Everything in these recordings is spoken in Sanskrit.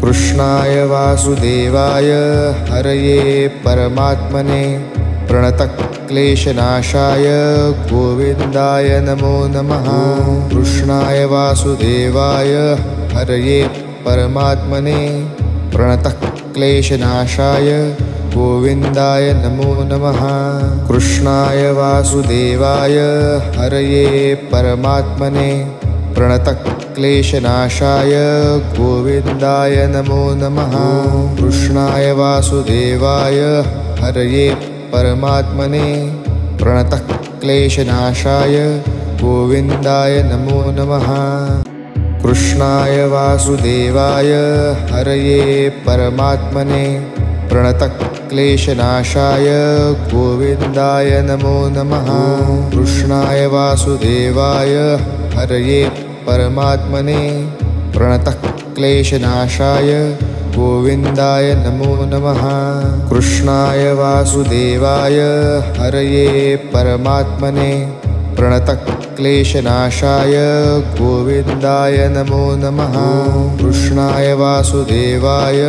कृष्णाय वासुदेवाय हरये परमात्मने प्रणतक्लेशनाशाय गोविन्दाय नमो नमः। कृष्णाय वासुदेवाय हरये परमात्मने प्रणतक्लेशनाशाय गोविन्दाय नमो नमः। कृष्णाय वासुदेवाय हरये परमात्मने प्रणतक्लेशनाशाय गोविन्दाय नमो नमः। कृष्णाय वासुदेवाय हरये परमात्मने। प्रणतक्लेशनाशाय गोविन्दाय नमो नमः। कृष्णाय वासुदेवाय हरये परमात्मने। प्रणतक्लेशनाशाय गोविन्दाय नमो नमः। कृष्णाय वासुदेवाय हरये परमात्मने प्रणतक्लेशनाशाय गोविन्दाय नमो नमः। कृष्णाय वासुदेवाय हरये परमात्मने प्रणतक्लेशनाशाय गोविन्दाय नमो नमः। कृष्णाय वासुदेवाय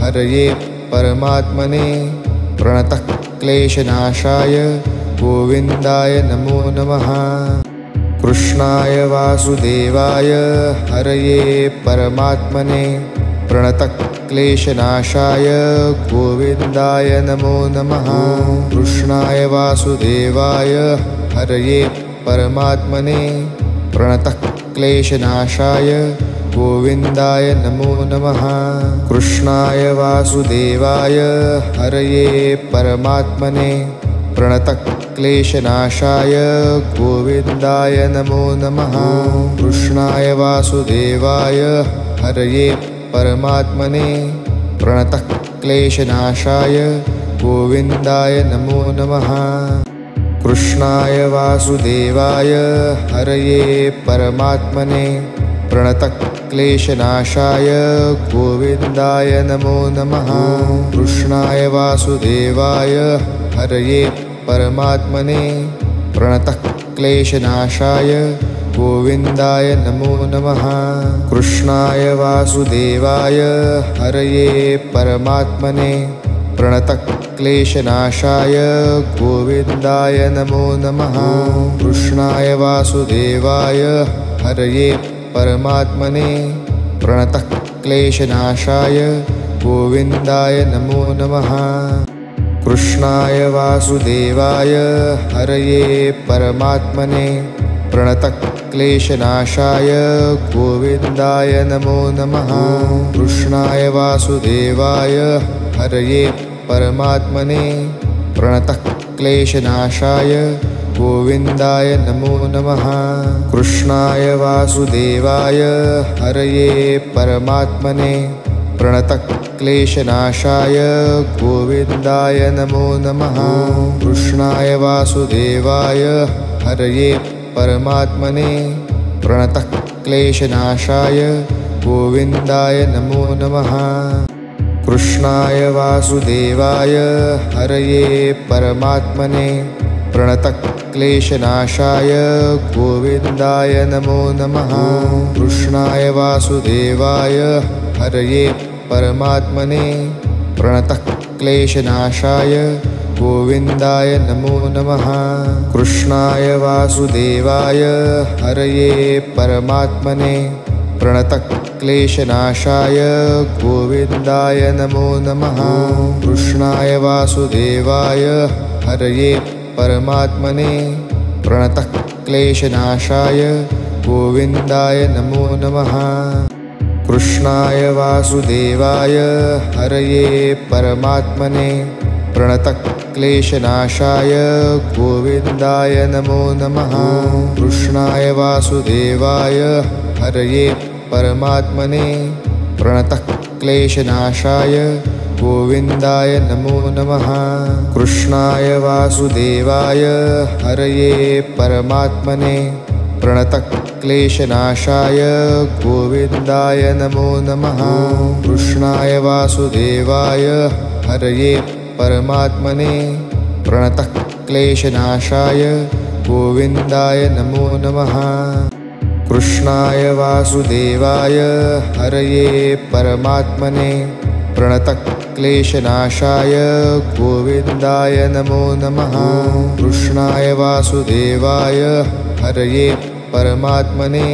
हरये परमात्मने प्रणतक्लेशनाशाय गोविन्दाय नमो नमः कृष्णाय वासुदेवाय हरये परमात्मने प्रणतक्लेशनाशाय गोविन्दाय नमो नमः। कृष्णाय वासुदेवाय हरये परमात्मने प्रणतक्लेशनाशाय गोविन्दाय नमो नमः। कृष्णाय वासुदेवाय हरये परमात्मने प्रणतक्लेशनाशाय। गोविन्दाय नमो नमः। कृष्णाय वासुदेवाय। हरये परमात्मने। प्रणतक्लेशनाशाय। गोविन्दाय नमो नमः। कृष्णाय वासुदेवाय। हरये परमात्मने। प्रणतक्लेशनाशाय। गोविन्दाय नमो नमः। कृष्णाय वासुदेवाय। हरये परमात्मने प्रणतक्लेशनाशाय गोविन्दाय नमो नमः। कृष्णाय वासुदेवाय हरये परमात्मने प्रणतक्लेशनाशाय गोविन्दाय नमो नमः। कृष्णाय वासुदेवाय हरये परमात्मने प्रणतक्लेशनाशाय गोविन्दाय नमो नमः कृष्णाय वासुदेवाय हरये परमात्मने प्रणतक्लेशनाशाय गोविन्दाय नमो नमः। कृष्णाय वासुदेवाय हरये परमात्मने प्रणतक्लेशनाशाय गोविन्दाय नमो नमः। कृष्णाय वासुदेवाय हरये परमात्मने प्रणतक्लेशनाशाय गोविन्दाय नमो नमः। कृष्णाय वासुदेवाय हरये परमात्मने प्रणतक्लेशनाशाय गोविन्दाय नमो नमः। कृष्णाय वासुदेवाय हरये परमात्मने प्रणतक्लेशनाशाय गोविन्दाय नमो नमः। कृष्णाय वासुदेवाय हरये परमात्मने प्रणतक्लेशनाशाय गोविन्दाय नमो नमः। कृष्णाय वासुदेवाय हरये परमात्मने प्रणतक्लेशनाशाय गोविन्दाय नमो नमः। कृष्णाय वासुदेवाय हरये परमात्मने प्रणतक्लेशनाशाय गोविन्दाय नमो नमः कृष्णाय वासुदेवाय हरये परमात्मने प्रणतक्लेशनाशाय गोविन्दाय नमो नमः। कृष्णाय वासुदेवाय हरये परमात्मने प्रणतक्लेशनाशाय गोविन्दाय नमो नमः। कृष्णाय वासुदेवाय हरये परमात्मने प्रणतक्लेशनाशाय गोविन्दाय नमो नमः। कृष्णाय वासुदेवाय हरये परमात्मने प्रणतक्लेशनाशाय गोविन्दाय नमो नमः। कृष्णाय वासुदेवाय हरये परमात्मने प्रणतक्लेशनाशाय गोविन्दाय नमो नमः। कृष्णाय वासुदेवाय हरये परमात्मने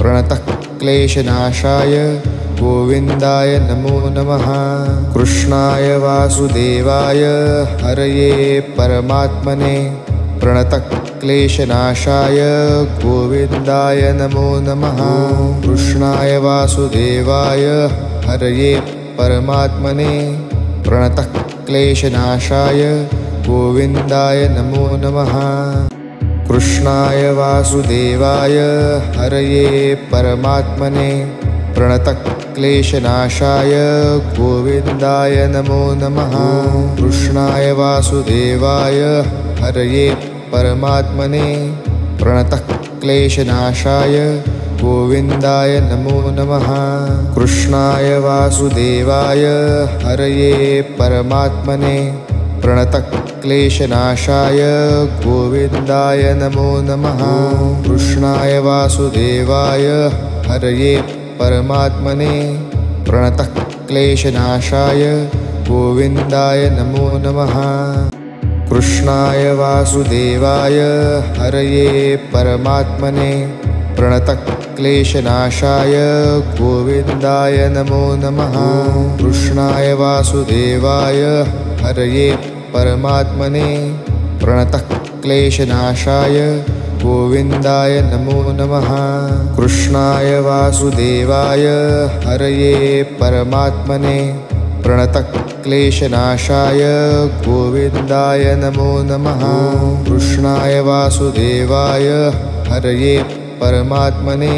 प्रणतक्लेशनाशाय गोविन्दाय नमो नमः। कृष्णाय वासुदेवाय हरये परमात्मने प्रणतक्लेशनाशाय गोविन्दाय नमो नमः। कृष्णाय वासुदेवाय हरये परमात्मने प्रणतक्लेशनाशाय गोविन्दाय नमो नमः कृष्णाय वासुदेवाय हरये परमात्मने प्रणतक्लेशनाशाय गोविन्दाय नमो नमः। कृष्णाय वासुदेवाय हरये परमात्मने प्रणतक्लेशनाशाय गोविन्दाय नमो नमः। कृष्णाय वासुदेवाय हरये परमात्मने प्रणतक्लेशनाशाय गोविन्दाय नमो नमः। कृष्णाय वासुदेवाय हरये परमात्मने। प्रणतक्लेशनाशाय गोविन्दाय नमो नमः। कृष्णाय वासुदेवाय हरये परमात्मने प्रणतक्लेशनाशाय गोविन्दाय नमो नमः। कृष्णाय वासुदेवाय हरये परमात्मने। प्रणतक्लेशनाशाय गोविन्दाय नमो नमः। कृष्णाय वासुदेवाय हरये परमात्मने। प्रणतक्लेशनाशाय गोविन्दाय नमो नमः। कृष्णाय वासुदेवाय हरये परमात्मने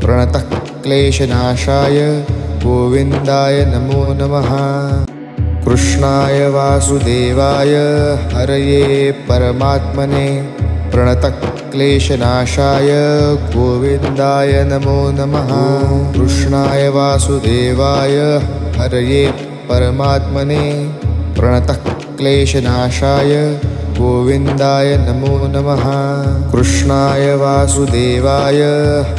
प्रणतक्लेशनाशाय गोविन्दाय नमो नमः। कृष्णाय वासुदेवाय हरये परमात्मने प्रणतक्लेशनाशाय गोविन्दाय नमो नमः। कृष्णाय वासुदेवाय हरये परमात्मने प्रणतक्लेशनाशाय गोविन्दाय नमो नमः। कृष्णाय वासुदेवाय।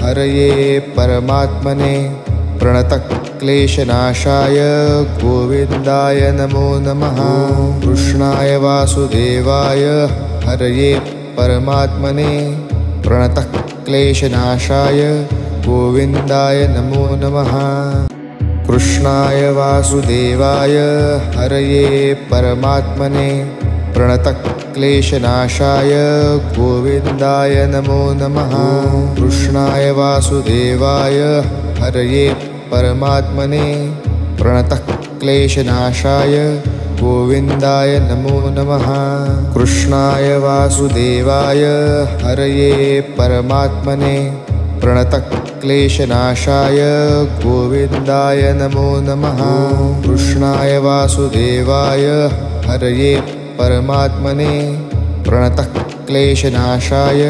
हरये परमात्मने प्रणतक्लेशनाशाय। गोविन्दाय नमो नमः। कृष्णाय वासुदेवाय। हरये परमात्मने प्रणतक्लेशनाशाय। गोविन्दाय नमो नमः। कृष्णाय वासुदेवाय। हरये परमात्मने प्रणतक्लेशनाशाय गोविन्दाय नमो नमः। कृष्णाय वासुदेवाय हरये परमात्मने प्रणतक्लेशनाशाय गोविन्दाय नमो नमः। कृष्णाय वासुदेवाय हरये परमात्मने प्रणतक्लेशनाशाय गोविन्दाय नमो नमः। कृष्णाय वासुदेवाय हरये परमात्मने प्रणतक्लेशनाशाय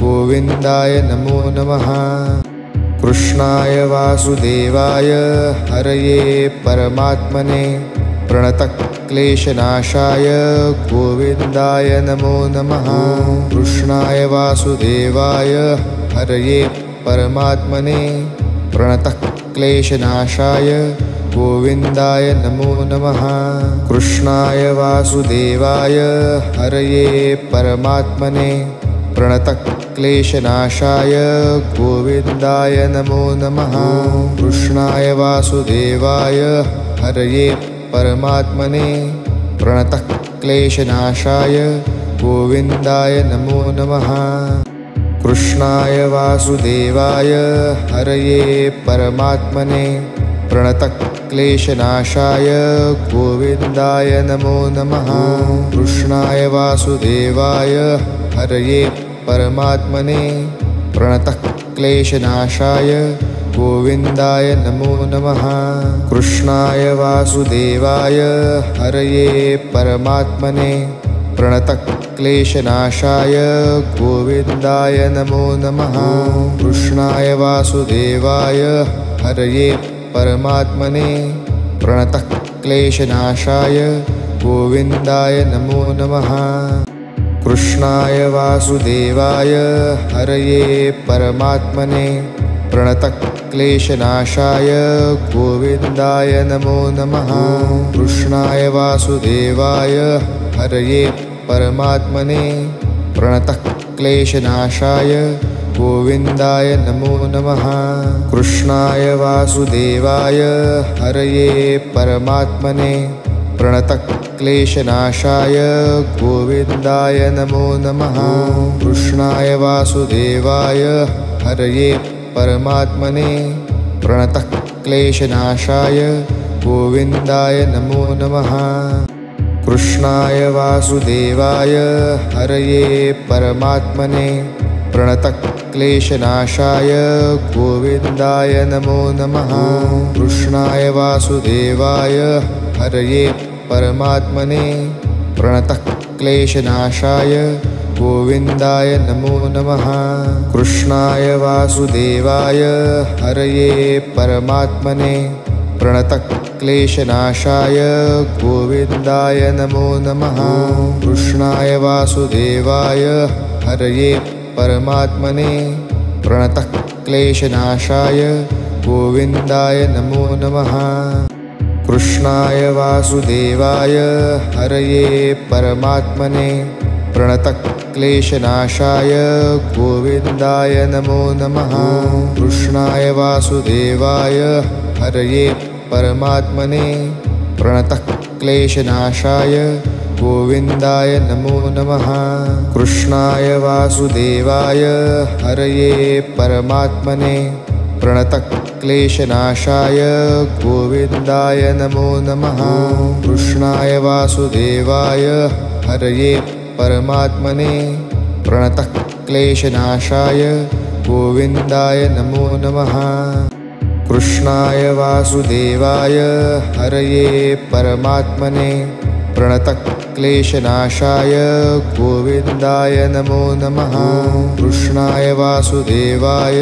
गोविन्दाय नमो नमः। कृष्णाय वासुदेवाय हरये परमात्मने प्रणतक्लेशनाशाय गोविन्दाय नमो नमः। कृष्णाय वासुदेवाय हरये परमात्मने प्रणतक्लेशनाशाय गोविन्दाय नमो नमः। कृष्णाय वासुदेवाय। हरये परमात्मने प्रणतक्लेशनाशाय। गोविन्दाय नमो नमः। कृष्णाय वासुदेवाय। हरये परमात्मने प्रणतक्लेशनाशाय। गोविन्दाय नमो नमः। कृष्णाय वासुदेवाय। हरये परमात्मने प्रणतक्लेशनाशाय गोविन्दाय नमो नमः। कृष्णाय वासुदेवाय। हरये परमात्मने प्रणतक्लेशनाशाय गोविन्दाय नमो नमः। कृष्णाय वासुदेवाय। हरये परमात्मने प्रणतक्लेशनाशाय गोविन्दाय नमो नमः। कृष्णाय वासुदेवाय। हरये परमात्मने प्रणतक्लेशनाशाय गोविन्दाय नमो नमः। कृष्णाय वासुदेवाय हरये परमात्मने प्रणतक्लेशनाशाय गोविन्दाय नमो नमः। कृष्णाय वासुदेवाय हरये परमात्मने प्रणतक्लेशनाशाय गोविन्दाय नमो नमः। कृष्णाय वासुदेवाय। हरये परमात्मने प्रणतक्लेशनाशाय। गोविन्दाय नमो नमः। कृष्णाय वासुदेवाय। हरये परमात्मने प्रणतक्लेशनाशाय। गोविन्दाय नमो नमः। कृष्णाय वासुदेवाय। हरये परमात्मने प्रणतक्लेशनाशाय गोविन्दाय नमो नमः। कृष्णाय वासुदेवाय हरये परमात्मने प्रणतक्लेशनाशाय गोविन्दाय नमो नमः। कृष्णाय वासुदेवाय हरये परमात्मने प्रणतक्लेशनाशाय गोविन्दाय नमो नमः। कृष्णाय वासुदेवाय हरये परमात्मने प्रणतक्लेशनाशाय गोविन्दाय नमो नमः। कृष्णाय वासुदेवाय हरये परमात्मने प्रणतक्लेशनाशाय गोविन्दाय नमो नमः। कृष्णाय वासुदेवाय हरये परमात्मने प्रणतक्लेशनाशाय गोविन्दाय नमो नमः। कृष्णाय वासुदेवाय। हरये परमात्मने प्रणतक्लेशनाशाय। गोविन्दाय नमो नमः। कृष्णाय वासुदेवाय। हरये परमात्मने प्रणतक्लेशनाशाय। गोविन्दाय नमो नमः। कृष्णाय वासुदेवाय। हरये परमात्मने प्रणतक्लेशनाशाय गोविन्दाय नमो नमः। कृष्णाय वासुदेवाय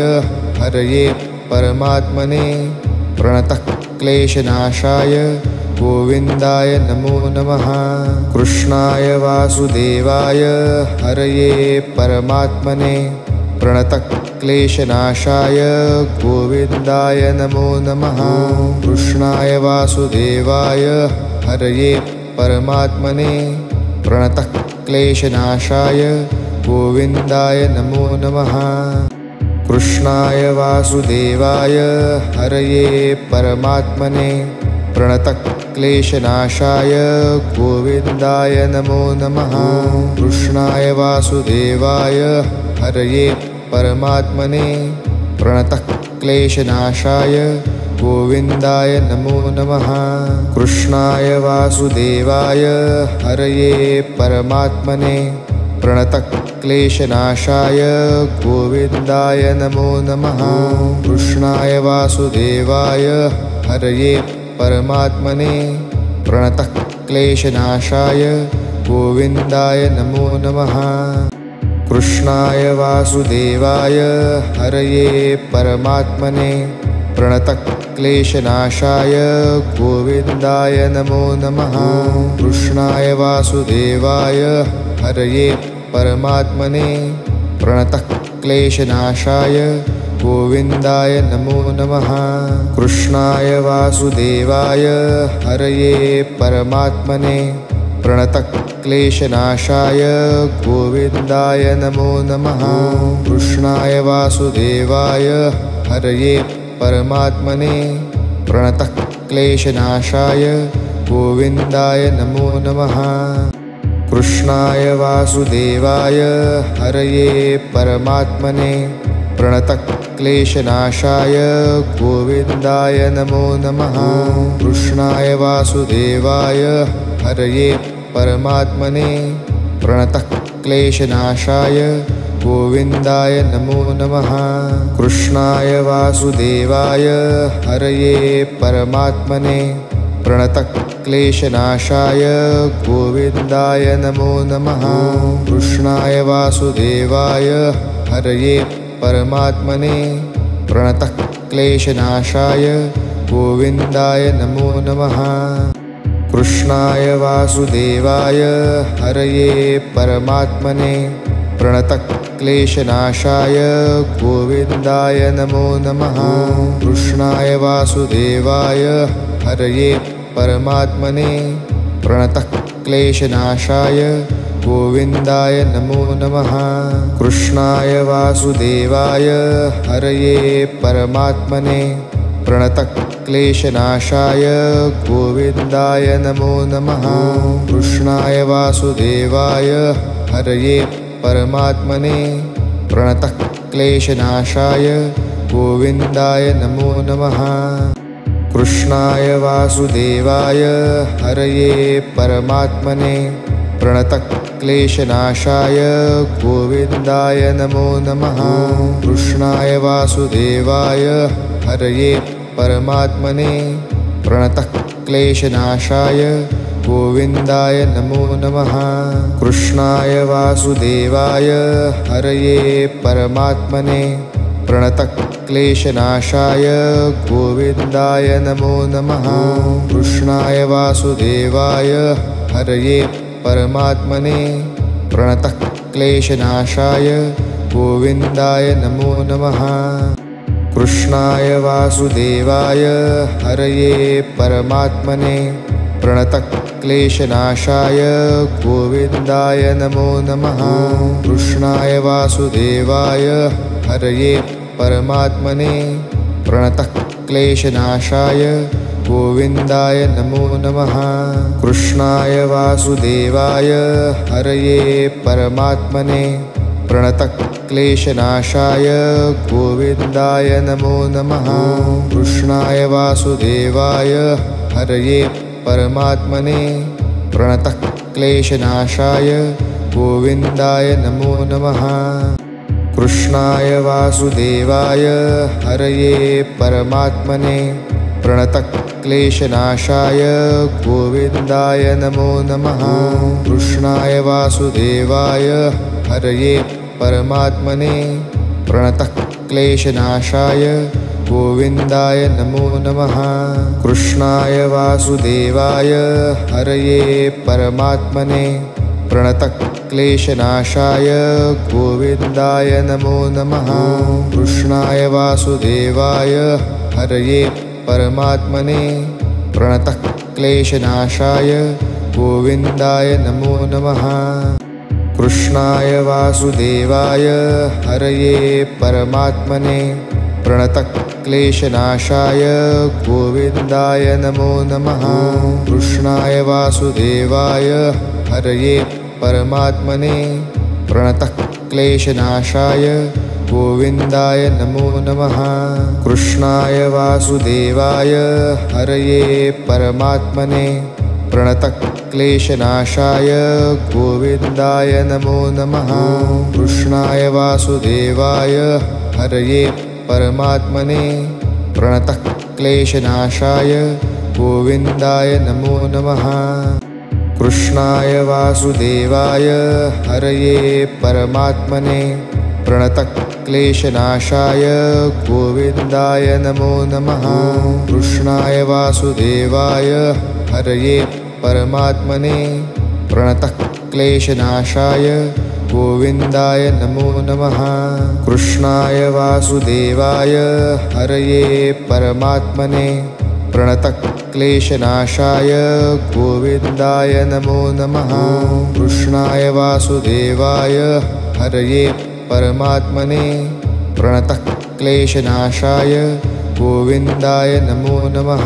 हरये परमात्मने। प्रणतक्लेशनाशाय गोविन्दाय नमो नमः। कृष्णाय वासुदेवाय हरये परमात्मने। प्रणतक्लेशनाशाय गोविन्दाय नमो नमः। कृष्णाय वासुदेवाय हरये परमात्मने प्रणतक्लेशनाशाय गोविन्दाय नमो नमः। कृष्णाय वासुदेवाय हरये परमात्मने प्रणतक्लेशनाशाय गोविन्दाय नमो नमः। कृष्णाय वासुदेवाय हरये परमात्मने प्रणतक्लेशनाशाय गोविन्दाय नमो नमः। कृष्णाय वासुदेवाय हरये परमात्मने प्रणतक्लेशनाशाय गोविन्दाय नमो नमः। कृष्णाय वासुदेवाय हरये परमात्मने प्रणतक्लेशनाशाय गोविन्दाय नमो नमः। कृष्णाय वासुदेवाय हरये परमात्मने प्रणतक्लेशनाशाय गोविन्दाय नमो नमः। कृष्णाय वासुदेवाय हरये परमात्मने। प्रणतक्लेशनाशाय गोविन्दाय नमो नमः। कृष्णाय वासुदेवाय हरये परमात्मने। प्रणतक्लेशनाशाय गोविन्दाय नमो नमः। कृष्णाय वासुदेवाय हरये परमात्मने प्रणतक्लेशनाशाय गोविन्दाय नमो नमः। कृष्णाय वासुदेवाय हरये परमात्मने प्रणतक्लेशनाशाय गोविन्दाय नमो नमः। कृष्णाय वासुदेवाय हरये परमात्मने प्रणतक्लेशनाशाय गोविन्दाय नमो नमः। कृष्णाय वासुदेवाय। हरये परमात्मने प्रणतक्लेशनाशाय। गोविन्दाय नमो नमः। कृष्णाय वासुदेवाय। हरये परमात्मने प्रणतक्लेशनाशाय। गोविन्दाय नमो नमः। कृष्णाय वासुदेवाय। हरये परमात्मने प्रणतक्लेशनाशाय गोविन्दाय नमो नमः। कृष्णाय वासुदेवाय हरये परमात्मने प्रणतक्लेशनाशाय गोविन्दाय नमो नमः। कृष्णाय वासुदेवाय हरये परमात्मने प्रणतक्लेशनाशाय गोविन्दाय नमो नमः। कृष्णाय वासुदेवाय हरये परमात्मने प्रणतक्लेशनाशाय गोविन्दाय नमो नमः। कृष्णाय वासुदेवाय हरये परमात्मने प्रणतक्लेशनाशाय गोविन्दाय नमो नमः। कृष्णाय वासुदेवाय हरये परमात्मने प्रणतक्लेशनाशाय गोविन्दाय नमो नमः। कृष्णाय वासुदेवाय। हरये परमात्मने प्रणतक्लेशनाशाय। गोविन्दाय नमो नमः। कृष्णाय वासुदेवाय। हरये परमात्मने प्रणतक्लेशनाशाय। गोविन्दाय नमो नमः। कृष्णाय वासुदेवाय। हरये परमात्मने प्रणतक्लेशनाशाय गोविन्दाय नमो नमः। कृष्णाय वासुदेवाय हरये परमात्मने। प्रणतक्लेशनाशाय गोविन्दाय नमो नमः। कृष्णाय वासुदेवाय हरये परमात्मने। प्रणतक्लेशनाशाय गोविन्दाय नमो नमः। कृष्णाय वासुदेवाय हरये परमात्मने प्रणतक्लेशनाशाय गोविन्दाय नमो नमः। कृष्णाय वासुदेवाय हरये परमात्मने प्रणतक्लेशनाशाय गोविन्दाय नमो नमः। कृष्णाय वासुदेवाय हरये परमात्मने प्रणतक्लेशनाशाय गोविन्दाय नमो नमः। कृष्णाय वासुदेवाय हरये परमात्मने प्रणतक्लेशनाशाय गोविन्दाय नमो नमः। कृष्णाय वासुदेवाय हरये परमात्मने प्रणतक्लेशनाशाय गोविन्दाय नमो नमः। कृष्णाय वासुदेवाय हरये परमात्मने प्रणतक्लेशनाशाय गोविन्दाय नमो नमः। कृष्णाय वासुदेवाय हरये परमात्मने। प्रणतक्लेशनाशाय गोविन्दाय नमो नमः। कृष्णाय वासुदेवाय हरये परमात्मने। प्रणतक्लेशनाशाय गोविन्दाय नमो नमः। कृष्णाय वासुदेवाय हरये परमात्मने प्रणतक्लेशनाशाय गोविन्दाय नमो नमः। कृष्णाय वासुदेवाय हरये परमात्मने प्रणतक्लेशनाशाय गोविन्दाय नमो नमः। कृष्णाय वासुदेवाय हरये परमात्मने प्रणतक्लेशनाशाय गोविन्दाय नमो नमः। कृष्णाय वासुदेवाय। हरये परमात्मने प्रणतक्लेशनाशाय। गोविन्दाय नमो नमः। कृष्णाय वासुदेवाय। हरये परमात्मने प्रणतक्लेशनाशाय। गोविन्दाय नमो नमः